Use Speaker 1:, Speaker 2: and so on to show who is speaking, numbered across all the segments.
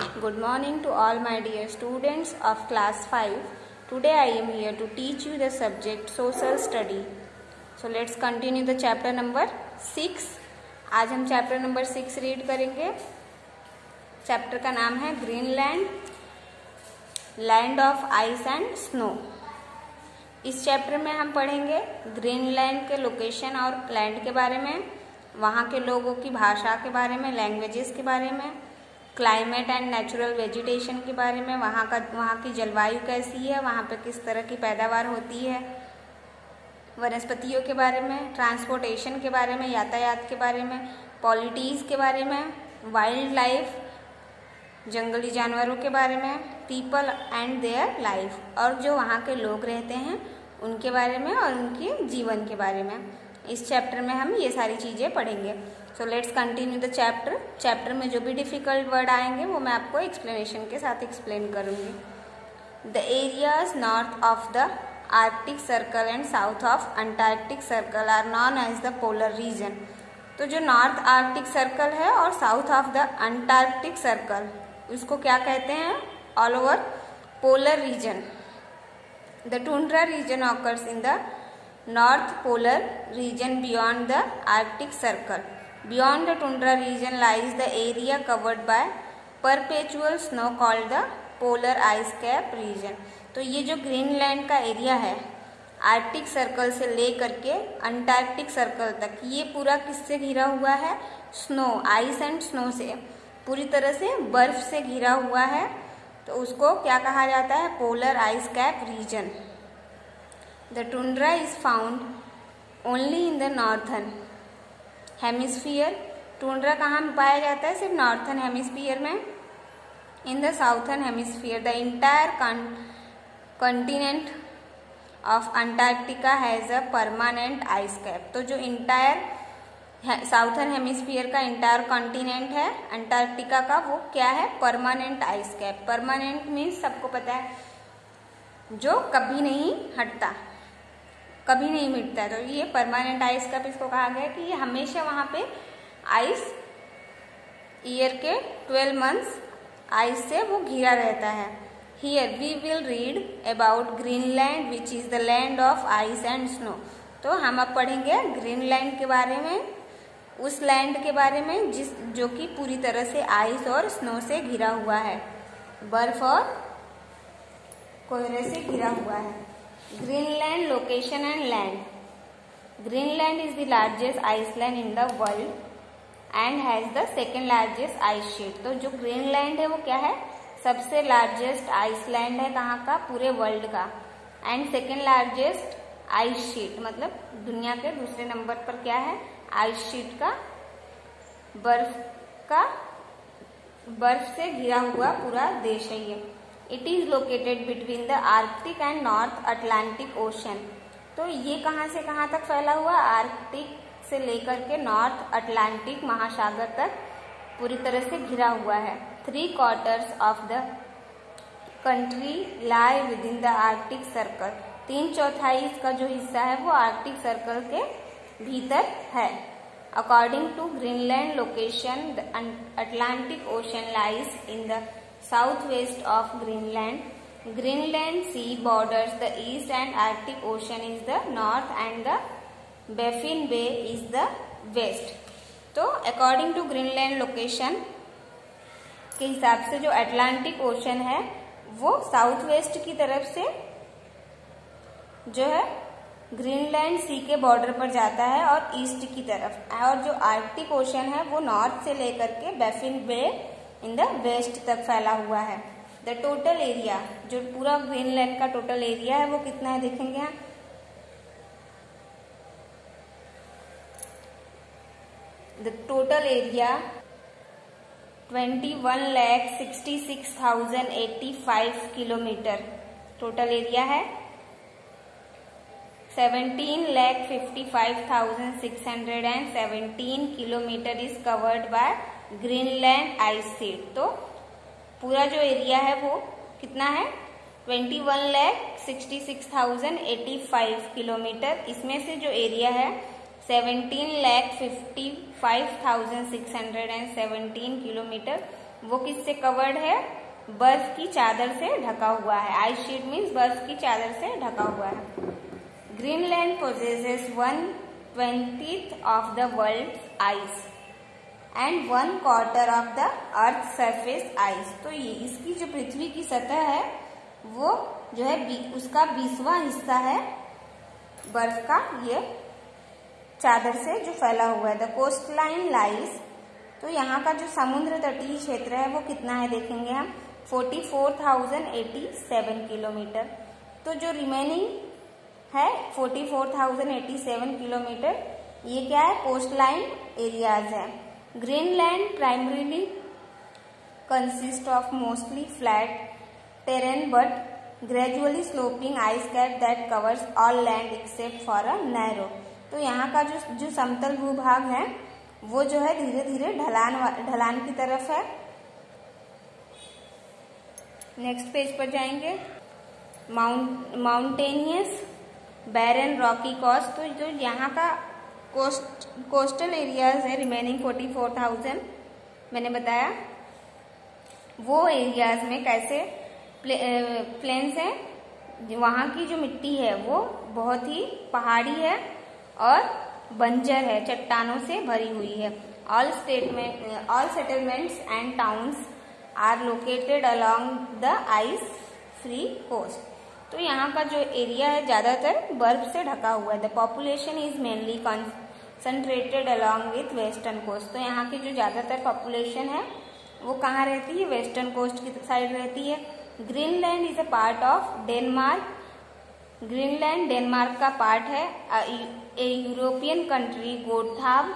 Speaker 1: Good morning to all my dear students of class 5. Today I am here to teach you the subject social study. So let's continue the chapter number 6. आज हम chapter number six read करेंगे chapter का नाम है Greenland land of ice and snow इस chapter में हम पढ़ेंगे ग्रीनलैंड के लोकेशन और लैंड के बारे में वहाँ के लोगों की भाषा के बारे में लैंग्वेजेस के बारे में क्लाइमेट एंड नेचुरल वेजिटेशन के बारे में, वहाँ का, वहाँ की जलवायु कैसी है, वहाँ पे किस तरह की पैदावार होती है, वनस्पतियों के बारे में ट्रांसपोर्टेशन के बारे में, यातायात के बारे में पॉलिटीज़ के बारे में वाइल्ड लाइफ जंगली जानवरों के बारे में पीपल एंड देयर लाइफ और जो वहाँ के लोग रहते हैं, उनके बारे में और उनके जीवन के बारे में। इस चैप्टर में हम ये सारी चीज़ें पढ़ेंगे। So let's continue the chapter chapter में जो भी डिफ़िकल्ट वर्ड आएँगे, वो मैं आपको एक्सप्लेनेशन के साथ एक्सप्लेन करूँगी. The areas north of the Arctic circle and south of Antarctic circle are known as the polar region तो जो नॉर्थ आर्कटिक सर्कल है और south of the Antarctic circle उसको क्या कहते हैं? All over polar region the tundra region occurs in the north polar region beyond the Arctic Circle. Beyond the tundra region lies the area covered by perpetual snow called the polar ice cap region. तो ये जो Greenland का area है Arctic circle से ले करके Antarctic circle तक ये पूरा किससे घिरा हुआ है स्नो आइस एंड स्नो से पूरी तरह से बर्फ़ से घिरा हुआ है तो उसको क्या कहा जाता है polar ice cap region The tundra is found only in the northern hemisphere. टूंड्रा कहाँ पाया जाता है? सिर्फ़ नॉर्थन हेमिस्फीयर में। In the southern hemisphere, the entire continent of Antarctica has a permanent ice cap. तो जो इंटायर साउथर्न हेमिस्फीयर का इंटायर कॉन्टिनेंट है, अंटार्कटिका का, वो क्या है? Permanent ice cap. Permanent means सबको पता है, जो कभी नहीं हटता। कभी नहीं मिटता है। तो ये परमानेंट आइस कप इसको कहा गया कि ये हमेशा वहाँ पे आइस ईयर के ट्वेल्व मंथ्स आइस से वो घिरा रहता है। Here we will read about Greenland which is the land of ice and snow तो हम अब पढ़ेंगे ग्रीनलैंड के बारे में, उस लैंड के बारे में जिस, जो कि पूरी तरह से आइस और स्नो से घिरा हुआ है। बर्फ़ और कोयले से घिरा हुआ है। Greenland location and land. Greenland is the largest iceland in the world and has the second largest ice sheet. तो जो ग्रीनलैंड है वो क्या है? सबसे लार्जेस्ट आइसलैंड है कहाँ का? पूरे वर्ल्ड का. And second largest ice sheet मतलब दुनिया के दूसरे नंबर पर क्या है? आइस शीट का बर्फ़ का, बर्फ़ से घिरा हुआ पूरा देश है ये। It is located between the Arctic and North Atlantic Ocean तो ये कहाँ से कहाँ तक फैला हुआ? आर्कटिक से लेकर के नॉर्थ अटलांटिक महासागर तक पूरी तरह से घिरा हुआ है। Three quarters of the country lie within the Arctic circle तीन चौथाई इसका जो हिस्सा है, वो आर्कटिक सर्कल के भीतर है। According to Greenland location the Atlantic Ocean lies in the southwest of Greenland. Greenland Sea borders the east and Arctic Ocean is the north and the Baffin Bay is the west. तो according to Greenland location के हिसाब से जो Atlantic ocean है, वो south west की तरफ़ से जो है ग्रीनलैंड सी के बॉर्डर पर जाता है और ईस्ट की तरफ़ और जो आर्कटिक ओशन है, वो नॉर्थ से लेकर के Baffin Bay in the west तक फैला हुआ है। द टोटल एरिया जो पूरा ग्रीनलैंड का टोटल एरिया है, वो कितना है देखेंगे यहाँ the total area twenty one lakh sixty six thousand eighty five kilometre total area है। Seventeen lakh fifty five thousand six hundred and seventeen kilometre is covered by Greenland ice sheet तो पूरा जो एरिया है वो कितना है? Twenty one lakh sixty six thousand eighty five kilometre. इसमें से जो एरिया है, seventeen lakh fifty five thousand six hundred and seventeen kilometre. वो किससे कवर्ड है? बर्फ़ की चादर से ढका हुआ है। आइस शीट मीन्स बर्फ़ की चादर से ढका हुआ है। Greenland possesses one twenty of the world ice and one quarter of the earth surface ice तो ये इसकी जो पृथ्वी की सतह है वो जो है बी, उसका बीसवा हिस्सा है बर्फ़ का ये चादर से जो फैला हुआ है। द कोस्ट लाइन लाइस तो यहाँ का जो समुद्र तटीय क्षेत्र है वो कितना है देखेंगे हम? 44,087 किलोमीटर। तो जो रिमेनिंग है 44,087 किलोमीटर ये क्या है? कोस्ट लाइन एरियाज़ है। Greenland primarily consist of mostly flat terrain but gradually sloping ice cap that covers all land except for a narrow तो यहाँ का जो जो समतल भूभाग है, वो जो है धीरे धीरे ढलान ढलान की तरफ़ है। नेक्स्ट पेज पर जाएँगे। Mount mountainous barren rocky coast तो जो यहाँ का कोस्ट कोस्टल एरियाज़ है रिमेनिंग फोर्टी फोर थाउज़ेंड मैंने बताया। वो एरियाज़ में कैसे प्ले, प्लेन्स हैं वहाँ की जो मिट्टी है वो बहुत ही पहाड़ी है और बंजर है चट्टानों से भरी हुई है। All statement all settlements and towns are located along the ice free coast तो यहाँ का जो एरिया है ज़्यादातर बर्फ़ से ढका हुआ है। The population is mainly concentrated along with western coast तो यहाँ की जो ज़्यादातर पॉपुलेशन है, वो कहाँ रहती है? वेस्टर्न कोस्ट की साइड रहती है। Greenland is a part of Denmark Greenland Denmark का पार्ट है। A European country Godthab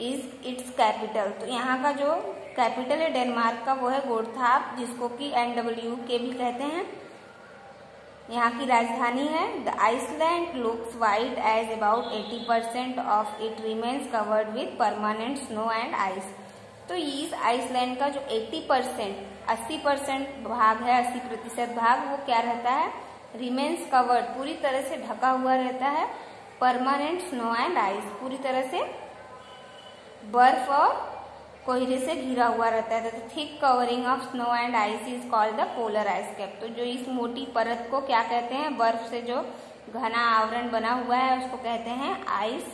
Speaker 1: is its capital तो यहाँ का जो कैपिटल है डेनमार्क का, वो है गोर्थाप जिसको कि एन डब्ल्यू के भी कहते हैं। यहाँ की राजधानी है। The Iceland looks white as about 80 percent of it remains covered with permanent snow and ice तो इस आइसलैंड का जो 80 परसेंट अस्सी परसेंट भाग है 80 प्रतिशत भाग, वो क्या रहता है? रिमेन्स कवर्ड पूरी तरह से ढका हुआ रहता है। परमानेंट स्नो एंड आइस पूरी तरह से बर्फ़ और कोहरे से घिरा हुआ रहता है तो thick covering of snow and ice is called the polar ice cap तो जो इस मोटी परत को क्या कहते हैं? बर्फ़ से जो घना आवरण बना हुआ है, उसको कहते हैं ice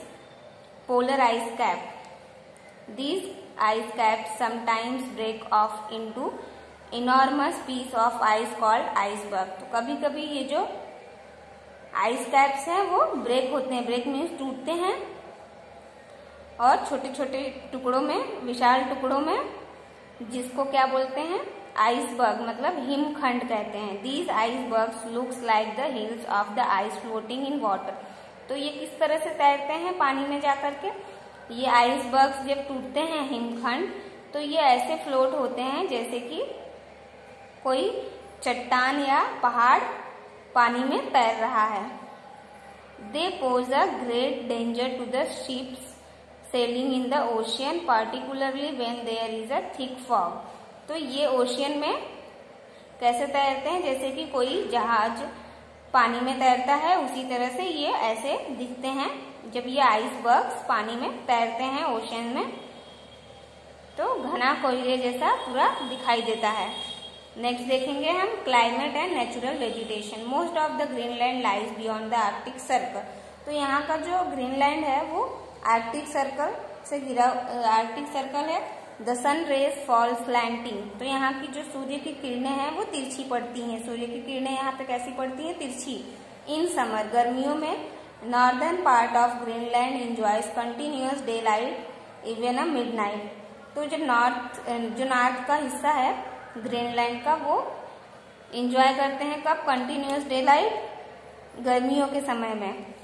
Speaker 1: polar ice cap this ice cap sometimes break off into enormous piece of ice called iceberg तो कभी कभी ये जो आइस कैप्स हैं, वो ब्रेक होते हैं ब्रेक मीन्स टूटते हैं। और छोटे छोटे टुकड़ों में, विशाल टुकड़ों में, जिसको क्या बोलते हैं? आइसबर्ग मतलब हिमखंड कहते हैं। These icebergs looks like the hills of the ice floating in water तो ये किस तरह से तैरते हैं पानी में जाकर के? ये आइसबर्ग्स जब टूटते हैं हिमखंड तो ये ऐसे फ्लोट होते हैं जैसे कि कोई चट्टान या पहाड़ पानी में तैर रहा है। They pose a great danger to the ships sailing in the ocean particularly when there is a thick fog तो ये ओशियन में कैसे तैरते हैं? जैसे कि कोई जहाज़ पानी में तैरता है, उसी तरह से ये ऐसे दिखते हैं। जब ये आइसबर्ग्स पानी में तैरते हैं ओशियन में तो घना कोयले जैसा पूरा दिखाई देता है। नेक्स्ट देखेंगे हम climate and natural vegetation most of the Greenland lies beyond the Arctic circle तो यहाँ का जो ग्रीनलैंड है, वो आर्टिक सर्कल से घिरा आर्टिक सर्कल है the sun rays fall slanting तो यहाँ की जो सूर्य की किरणें हैं, वो तिरछी पड़ती हैं। सूर्य की किरणें यहाँ पे कैसी पड़ती हैं? तिरछी। इन समर गर्मियों में northern part of Greenland enjoys continuous daylight even a midnight तो जो नॉर्थ जो नॉर्थ का हिस्सा है ग्रीनलैंड का, वो इंजॉय करते हैं कब? कंटिन्यूस डे लाइट गर्मियों के समय में।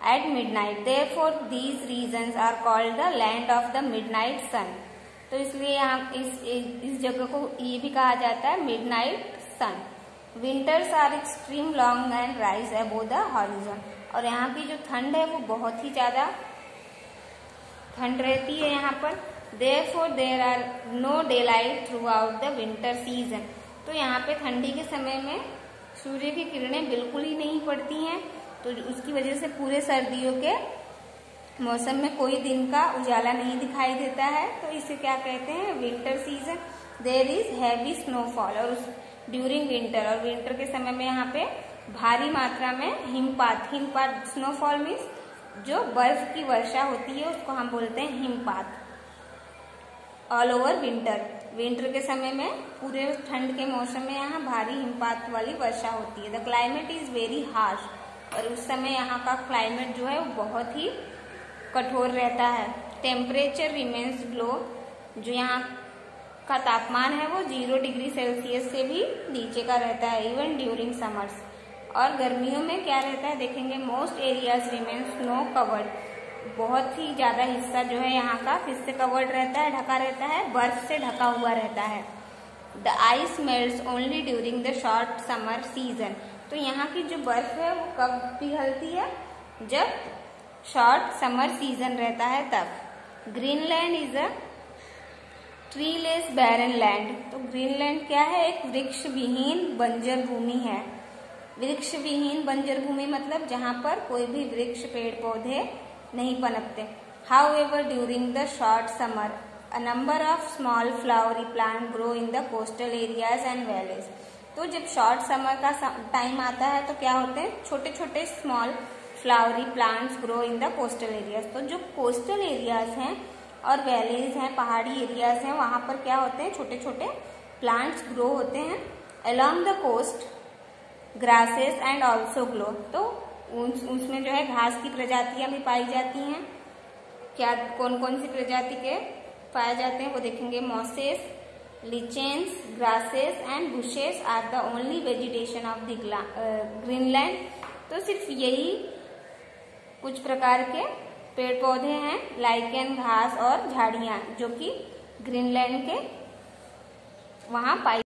Speaker 1: At midnight. Therefore, these regions are called the land of the midnight sun. तो इसलिए यहाँ इस इस जगह को ये भी कहा जाता है midnight sun winters are extreme long and rise above the horizon और यहाँ की जो ठंड है वो बहुत ही ज़्यादा ठंड रहती है यहाँ पर. Therefore there are no daylight throughout the winter season तो यहाँ पे ठंडी के समय में सूर्य की किरणें बिल्कुल ही नहीं पड़ती हैं. तो उसकी वजह से पूरे सर्दियों के मौसम में कोई दिन का उजाला नहीं दिखाई देता है। तो इसे क्या कहते हैं? Winter season there is heavy snowfall और उस ड्यूरिंग विंटर और विंटर के समय में यहाँ पे भारी मात्रा में हिमपात हिमपात स्नोफॉल मीन्स जो बर्फ़ की वर्षा होती है उसको हम बोलते हैं हिमपात। ऑल ओवर विंटर विंटर के समय में पूरे ठंड के मौसम में यहाँ भारी हिमपात वाली वर्षा होती है। The climate is very harsh और उस समय यहाँ का क्लाइमेट जो है वो बहुत ही कठोर रहता है। टेम्परेचर रिमेन्स ग्लो जो यहाँ का तापमान है वो ज़ीरो डिग्री सेल्सियस से भी नीचे का रहता है इवन ड्यूरिंग समर्स और गर्मियों में क्या रहता है, देखेंगे most areas remain snow covered बहुत ही ज़्यादा हिस्सा जो है यहाँ का किससे कवर्ड रहता है, ढका रहता है, बर्फ़ से ढका हुआ रहता है। The ice melt only during the short summer season तो यहाँ की जो बर्फ़ है वो कब पिघलती है? जब शॉर्ट समर सीज़न रहता है तब। Greenland is a treeless barren land तो ग्रीनलैंड क्या है? एक वृक्ष विहीन बंजर भूमि है। वृक्ष विहीन बंजर भूमि मतलब जहाँ पर कोई भी वृक्ष पेड़ पौधे नहीं पनपते। However during the short summer a number of small flowery plant grow in the coastal areas and valleys तो जब शॉर्ट समर का टाइम आता है तो क्या होते हैं? छोटे छोटे small flowery plants grow in the coastal areas तो जो कोस्टल एरियाज़ हैं और वैलीज हैं, पहाड़ी एरियाज़ हैं, वहाँ पर क्या होते हैं? छोटे छोटे प्लांट्स ग्रो होते हैं along the coast grasses and also glow तो उसमें जो है घास की प्रजातियाँ भी पाई जाती हैं। क्या कौन कौन सी प्रजाति के पाए जाते हैं? वो देखेंगे mosses lichens grasses and bushes are the only vegetation of the Greenland तो सिर्फ़ यही कुछ प्रकार के पेड़ पौधे हैं लाइकन घास और झाड़ियाँ, जो कि ग्रीनलैंड के वहाँ पाई